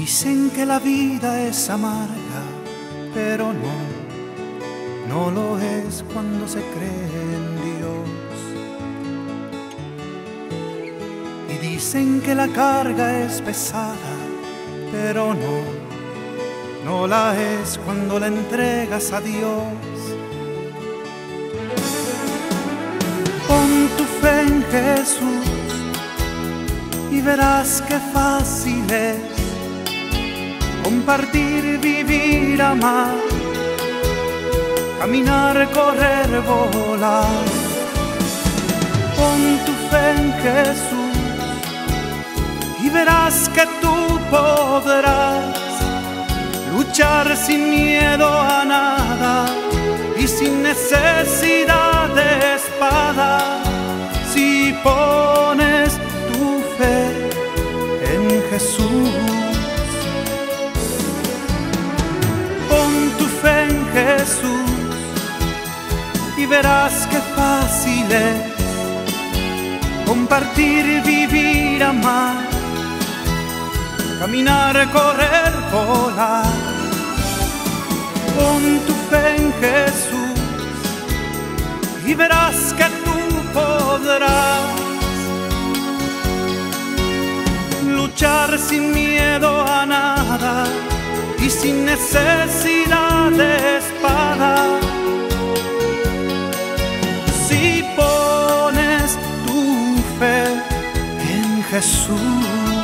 Dicen que la vida es amarga, pero no, no lo es cuando se cree en Dios. Y dicen que la carga es pesada, pero no, no la es cuando la entregas a Dios. Pon tu fe en Jesús y verás qué fácil es compartir, vivir, amar, caminar, correr, volar. Pon tu fe en Jesús y verás que tú podrás luchar sin miedo a nada y sin necesidad de espada. Jesús y verás qué fácil es compartir, vivir, amar, caminar, correr, volar. Pon tu fe en Jesús y verás que tú podrás luchar sin miedo a nada y sin necesidad de en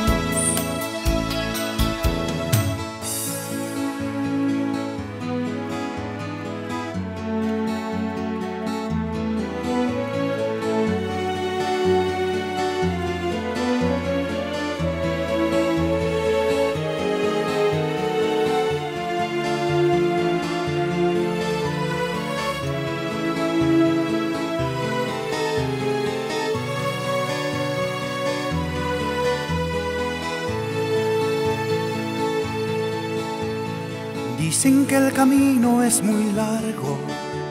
Dicen que el camino es muy largo,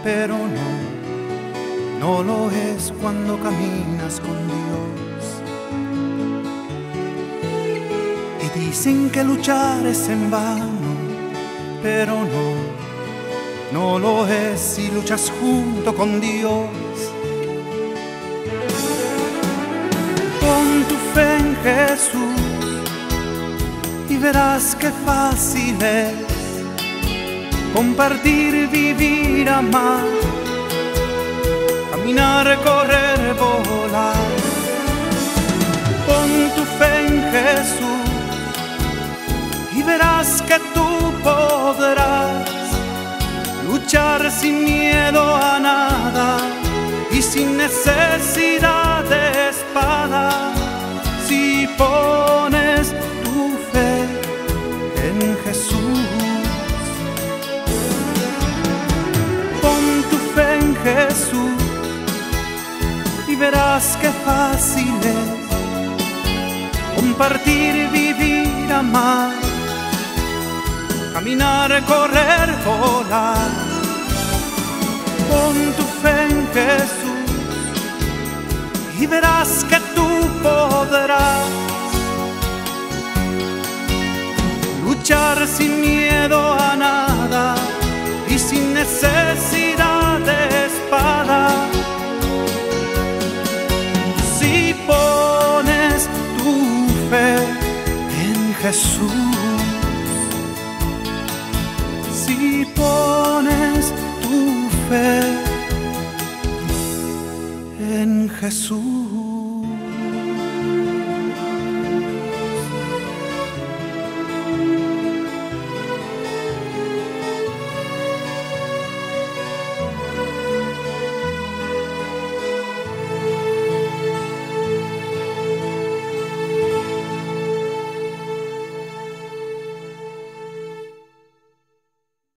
pero no, no lo es cuando caminas con Dios. Y dicen que luchar es en vano, pero no, no lo es si luchas junto con Dios. Pon tu fe en Jesús y verás qué fácil es compartir, vivir, amar, caminar, correr, volar. Pon tu fe en Jesús y verás que tú podrás luchar sin miedo a nada y sin necesidad verás qué fácil es compartir, vivir, amar, caminar, correr, volar. Pon tu fe en Jesús y verás que tú podrás luchar sin miedo a nada y sin necesidad Jesús, si pones tu fe en Jesús.